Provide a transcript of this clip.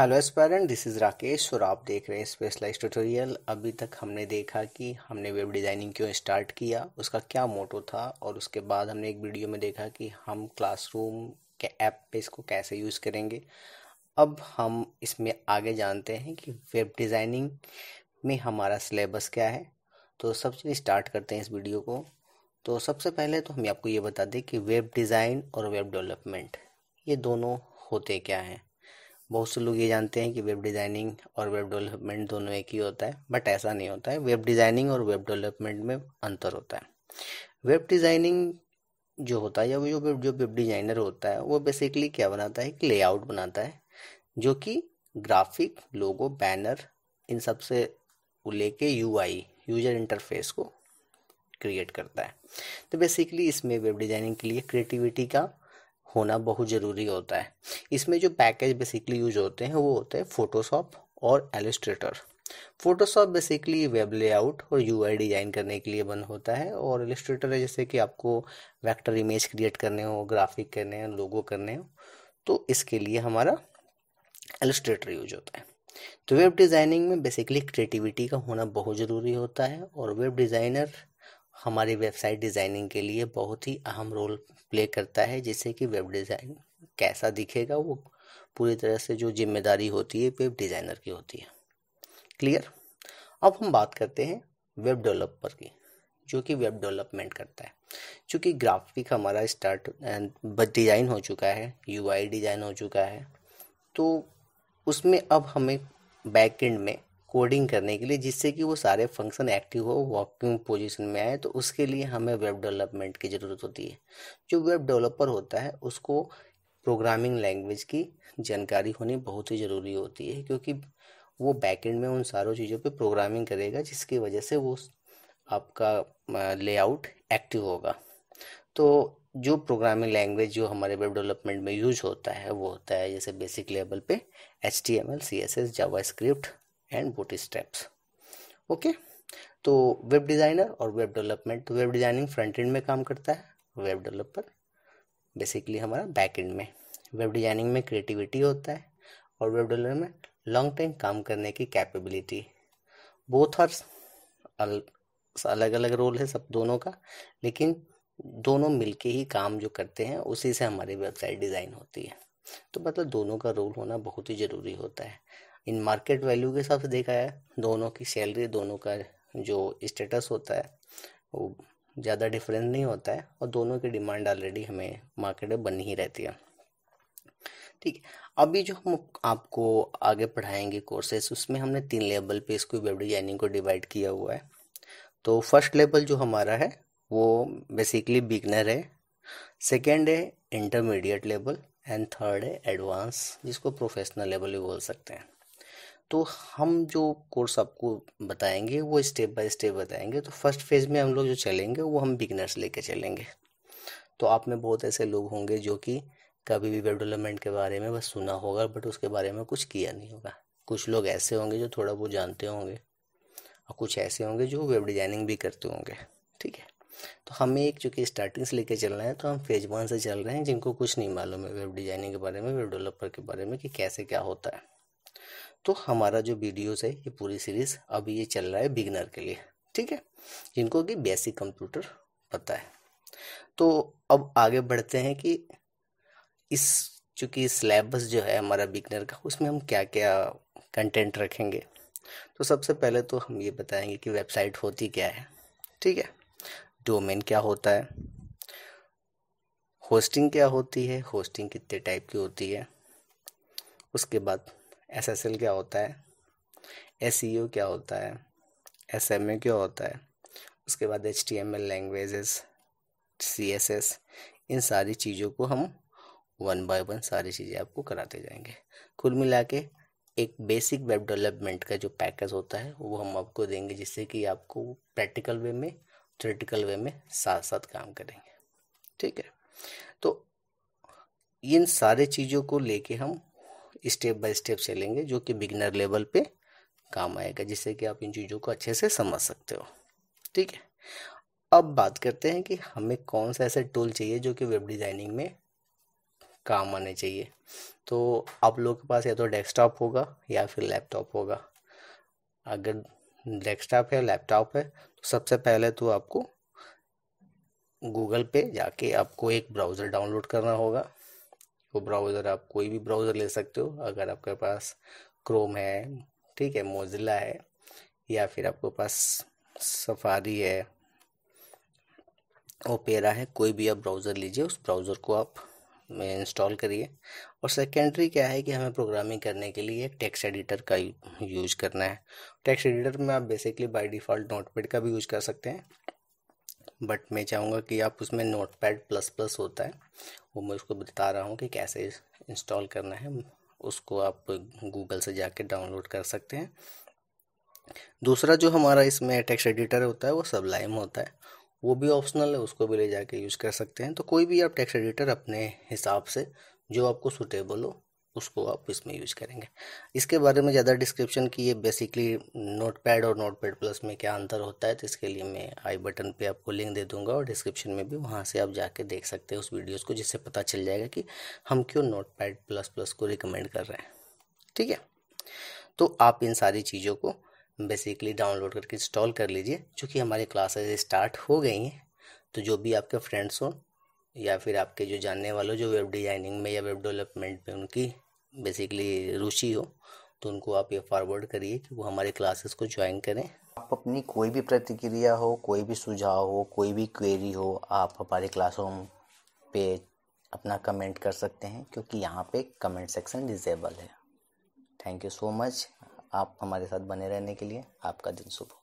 Hello aspirant this is Rakesh और आप देख रहे हैं स्पेशलाइज ट्यूटोरियल अभी तक हमने देखा कि हमने वेब डिज़ाइनिंग क्यों स्टार्ट किया, उसका क्या मोटो था, और उसके बाद हमने एक वीडियो में देखा कि हम क्लासरूम के ऐप पे इसको कैसे यूज़ करेंगे। अब हम इसमें आगे जानते हैं कि वेब डिज़ाइनिंग में हमारा सिलेबस क्या है। तो सबसे स्टार्ट करते हैं इस वीडियो को। तो सबसे पहले तो हम आपको ये बता दें कि वेब डिज़ाइन और वेब डेवलपमेंट ये दोनों होते क्या हैं। बहुत से लोग ये जानते हैं कि वेब डिज़ाइनिंग और वेब डेवलपमेंट दोनों एक ही होता है, बट ऐसा नहीं होता है। वेब डिज़ाइनिंग और वेब डेवलपमेंट में अंतर होता है। वेब डिज़ाइनिंग जो होता है, या जो वेब जो वेब डिज़ाइनर होता है, वो बेसिकली क्या बनाता है? एक लेआउट बनाता है, जो कि ग्राफिक लोगो बैनर इन सबसे लेके यू आई यूज़र इंटरफेस को क्रिएट करता है। तो बेसिकली इसमें वेब डिज़ाइनिंग के लिए क्रिएटिविटी का होना बहुत ज़रूरी होता है। इसमें जो पैकेज बेसिकली यूज़ होते हैं, वो होते हैं फोटोशॉप और illustrator Photoshop basically web layout और यूआई डिज़ाइन करने के लिए बन होता है और एलिस्ट्रेटर है जैसे कि आपको वेक्टर इमेज क्रिएट करने हो ग्राफिक करने हो लोगो करने हो तो इसके लिए हमारा एलिस्ट्रेटर यूज़ होता है। तो वेब डिज़ाइनिंग में बेसिकली क्रिएटिविटी का होना बहुत ज़रूरी होता है और वेब डिज़ाइनर हमारी वेबसाइट डिज़ाइनिंग के लिए बहुत ही अहम रोल प्ले करता है, जिससे कि वेब डिज़ाइन कैसा दिखेगा, वो पूरी तरह से जो ज़िम्मेदारी होती है, वेब डिज़ाइनर की होती है। क्लियर? अब हम बात करते हैं वेब डेवलपर की, जो कि वेब डेवलपमेंट करता है। चूँकि ग्राफिक हमारा स्टार्ट डिज़ाइन हो चुका है, यूआई डिज़ाइन हो चुका है तो उसमें अब हमें बैक एंड में कोडिंग करने के लिए, जिससे कि वो सारे फ़ंक्शन एक्टिव हो वर्किंग पोजीशन में आए तो उसके लिए हमें वेब डेवलपमेंट की ज़रूरत होती है। जो वेब डेवलपर होता है, उसको प्रोग्रामिंग लैंग्वेज की जानकारी होनी बहुत ही ज़रूरी होती है, क्योंकि वो बैकेंड में उन सारों चीज़ों पे प्रोग्रामिंग करेगा, जिसकी वजह से वो आपका लेआउट एक्टिव होगा। तो जो प्रोग्रामिंग लैंग्वेज जो हमारे वेब डेवलपमेंट में यूज़ होता है, वो होता है जैसे बेसिक लेवल पे H T M L C S S JavaScript and Bootstrap okay तो वेब डिज़ाइनर और web development web designing front end में काम करता है वेब डेवलपर बेसिकली हमारा बैक एंड में। वेब डिज़ाइनिंग में क्रिएटिविटी होता है और वेब डेवलपमेंट लॉन्ग टाइम काम करने की कैपेबिलिटी बोथ आर अलग अलग रोल है सब दोनों का, लेकिन दोनों मिलके ही काम जो करते हैं, उसी से हमारी वेबसाइट डिज़ाइन होती है। तो मतलब दोनों का रोल होना बहुत ही ज़रूरी होता है। इन मार्केट वैल्यू के हिसाब से देखा है दोनों की सैलरी दोनों का जो स्टेटस होता है, वो ज़्यादा डिफरेंस नहीं होता है और दोनों की डिमांड ऑलरेडी हमें मार्केट में बनी ही रहती है। ठीक है, अभी जो हम आपको आगे पढ़ाएँगे कोर्सेस उसमें हमने तीन लेवल पे इसको वेब डिज़ाइनिंग को डिवाइड किया हुआ है। तो फ़र्स्ट लेवल जो हमारा है, वो बेसिकली बिगनर है सेकेंड है इंटरमीडिएट लेवल एंड थर्ड है एडवांस जिसको प्रोफेशनल लेवल भी बोल सकते हैं। तो हम जो कोर्स आपको बताएँगे, वो स्टेप बाय स्टेप बताएँगे। तो फ़र्स्ट फ़ेज़ में हम लोग जो चलेंगे, वो हम बिगनर्स लेके चलेंगे। तो आप में बहुत ऐसे लोग होंगे जो कि कभी भी वेब डेवलपमेंट के बारे में बस सुना होगा, बट उसके बारे में कुछ किया नहीं होगा। कुछ लोग ऐसे होंगे जो थोड़ा बहुत जानते होंगे, और कुछ ऐसे होंगे जो वेब डिज़ाइनिंग भी करते होंगे, ठीक है? तो हमें एक चूँकि स्टार्टिंग से लेके रहे हैं तो हम फ़ेज़ वन से चल रहे हैं, जिनको कुछ नहीं मालूम है वेब डिज़ाइनिंग के बारे में, वेब डेवलपर के बारे में कि कैसे क्या होता है। तो हमारा जो वीडियोस है, ये पूरी सीरीज़ अभी ये चल रहा है बिगनर के लिए, ठीक है? जिनको कि बेसिक कंप्यूटर पता है। तो अब आगे बढ़ते हैं कि इस, चूँकि सिलेबस जो है हमारा बिगनर का, उसमें हम क्या क्या कंटेंट रखेंगे? तो सबसे पहले तो हम ये बताएँगे कि वेबसाइट होती क्या है, ठीक है? डोमेन क्या होता है? होस्टिंग क्या होती है? होस्टिंग कितने टाइप की होती है? उसके बाद एस एस एल क्या होता है? एस ओ क्या होता है? ए क्या होता है? उसके बाद H T M L languages C S S इन सारी चीज़ों को हम वन बाय वन सारी चीज़ें आपको कराते जाएँगे। कुल मिला के एक बेसिक वेब डेवलपमेंट का जो पैकेज होता है, वो हम आपको देंगे जिससे कि आपको प्रैक्टिकल वे में थ्रेटिकल वे में साथ साथ काम करेंगे। ठीक है? तो इन सारे चीज़ों को लेके हम स्टेप बाय स्टेप चलेंगे, जो कि बिगनर लेवल पे काम आएगा, जिससे कि आप इन चीज़ों को अच्छे से समझ सकते हो। ठीक है? अब बात करते हैं कि हमें कौन सा ऐसा टूल चाहिए जो कि वेब डिज़ाइनिंग में काम आने चाहिए। तो आप लोगों के पास या तो डेस्कटॉप होगा या फिर लैपटॉप होगा। अगर डेस्कटॉप है लैपटॉप है तो सबसे पहले तो आपको गूगल पे जाके आपको एक ब्राउज़र डाउनलोड करना होगा। वो ब्राउज़र आप कोई भी ब्राउज़र ले सकते हो, अगर आपके पास क्रोम है, ठीक है मोजिला है, या फिर आपके पास सफारी है ओपेरा है, कोई भी आप ब्राउज़र लीजिए, उस ब्राउज़र को आप इंस्टॉल करिए। और सेकेंडरी क्या है कि हमें प्रोग्रामिंग करने के लिए टेक्स्ट एडिटर का यूज़ करना है। टेक्स्ट एडिटर में आप बेसिकली बाय डिफ़ॉल्ट नोटपैड का भी यूज़ कर सकते हैं। बट मैं चाहूँगा कि आप उसमें नोट पैड प्लस प्लस होता है, वो मैं उसको बता रहा हूँ कि कैसे इंस्टॉल करना है, उसको आप गूगल से जाके डाउनलोड कर सकते हैं। दूसरा जो हमारा इसमें टेक्स्ट एडिटर होता है, वो सबलाइम होता है, वो भी ऑप्शनल है, उसको भी ले जाके यूज़ कर सकते हैं। तो कोई भी आप टेक्स्ट एडिटर अपने हिसाब से, जो आपको सुटेबल हो उसको आप इसमें यूज़ करेंगे। इसके बारे में ज़्यादा डिस्क्रिप्शन की ये बेसिकली नोट पैड और नोट पैड प्लस में क्या अंतर होता है तो इसके लिए मैं आई बटन पे आपको लिंक दे दूँगा और डिस्क्रिप्शन में भी वहाँ से आप जाके देख सकते हैं उस वीडियोस को, जिससे पता चल जाएगा कि हम क्यों नोट पैड प्लस प्लस को रिकमेंड कर रहे हैं। ठीक है? तो आप इन सारी चीज़ों को बेसिकली डाउनलोड करके इंस्टॉल कर लीजिए। चूँकि हमारी क्लासेज स्टार्ट हो गई हैं तो जो भी आपके फ्रेंड्स हों या फिर आपके जो जानने वालों, जो वेब डिज़ाइनिंग में या वेब डेवलपमेंट में उनकी बेसिकली रुचि हो तो उनको आप ये फॉरवर्ड करिए कि वो हमारे क्लासेस को ज्वाइन करें। आप अपनी कोई भी प्रतिक्रिया हो, कोई भी सुझाव हो, कोई भी क्वेरी हो, आप हमारे क्लासरूम पे अपना कमेंट कर सकते हैं, क्योंकि यहाँ पे कमेंट सेक्शन डिजेबल है। थैंक यू सो मच आप हमारे साथ बने रहने के लिए आपका दिन शुभ